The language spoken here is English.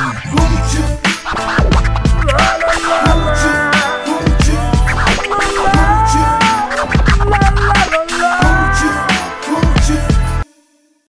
Won't you